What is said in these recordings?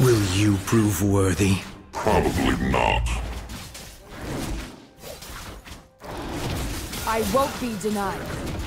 Will you prove worthy? Probably not. I won't be denied.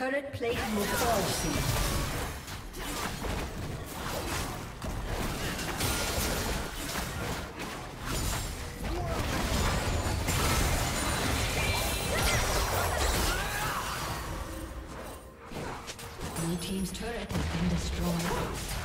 Turret plate will fall soon. team's turret has been destroyed.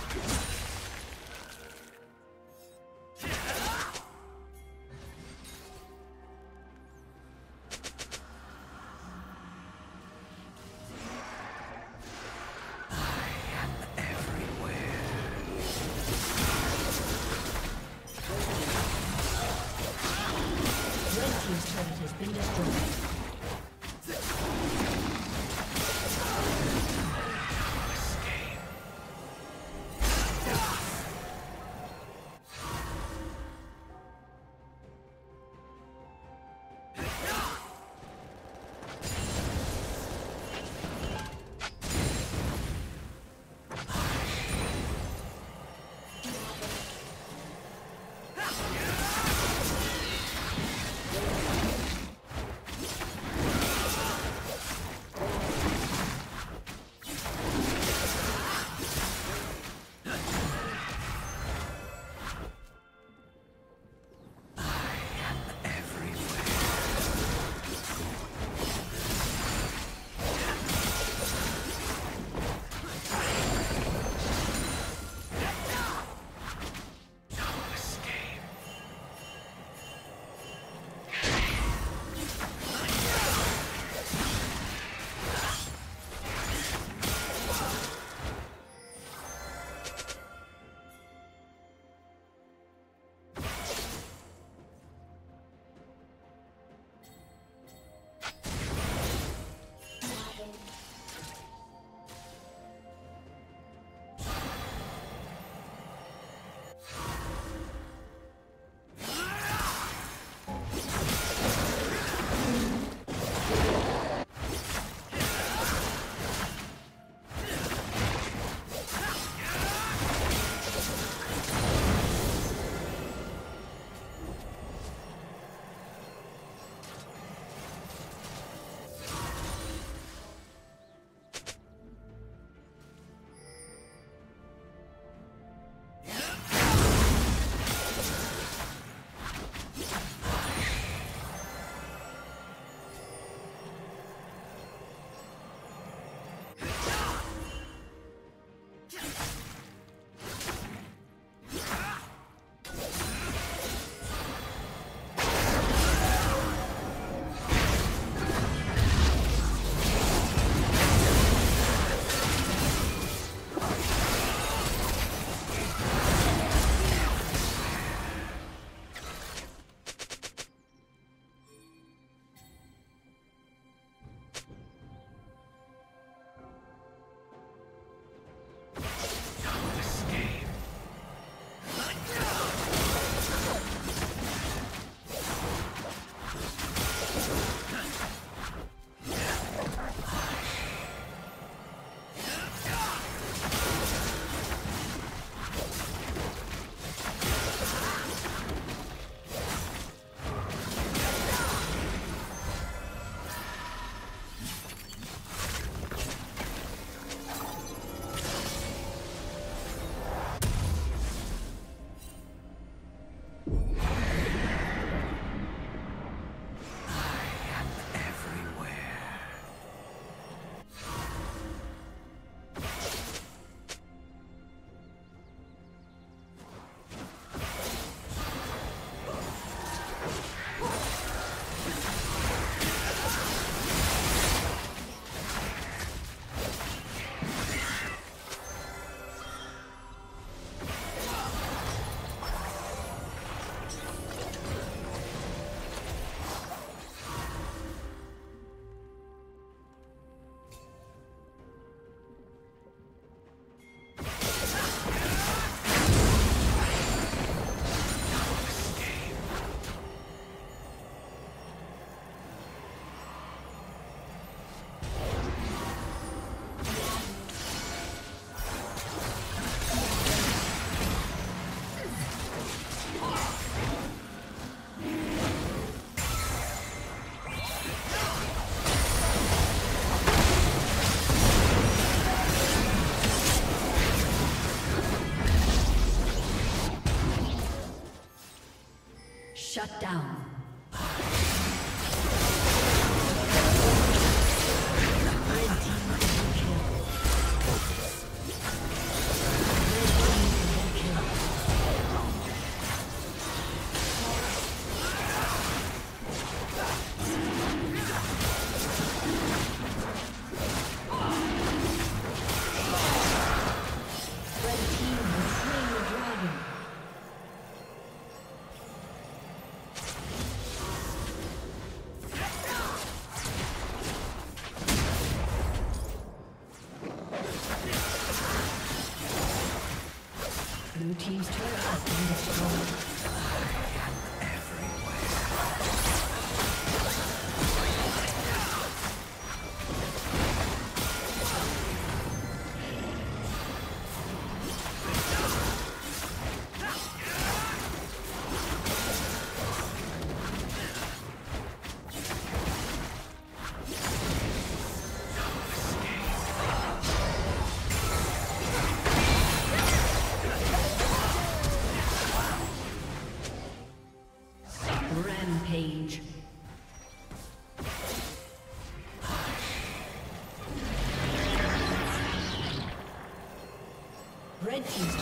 team's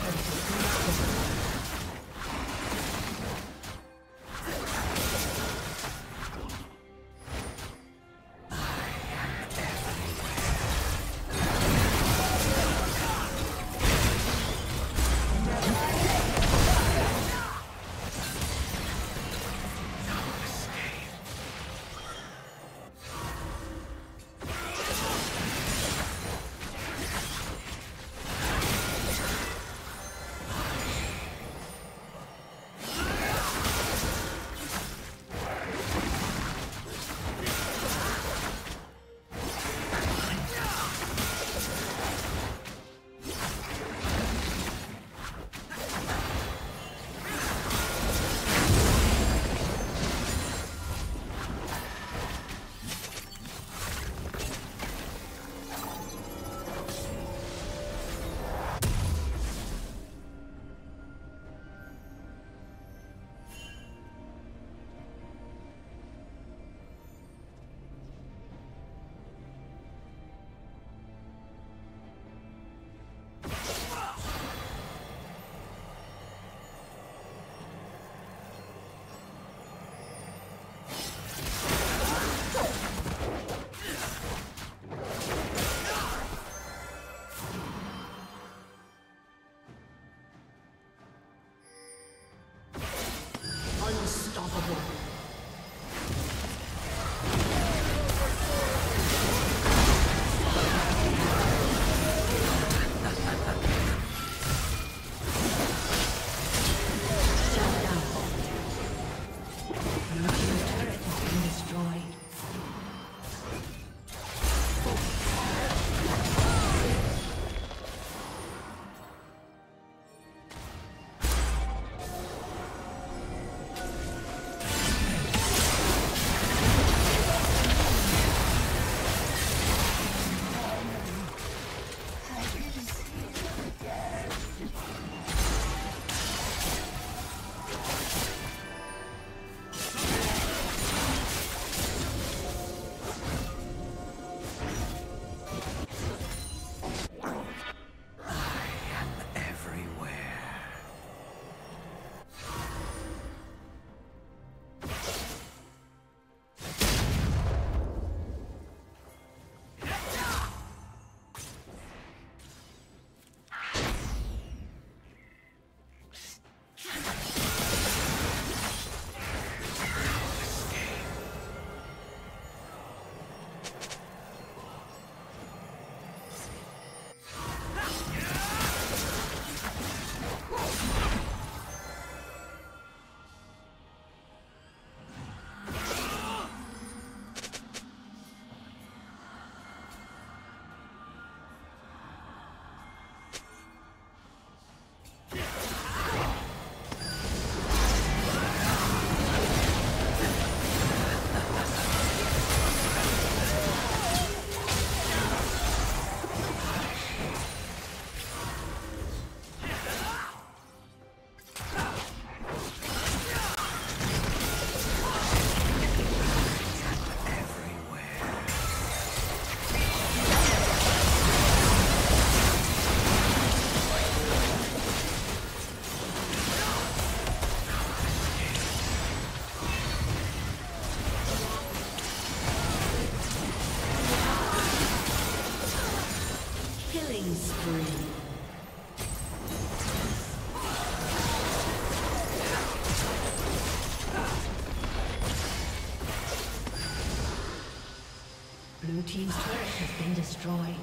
destroyed.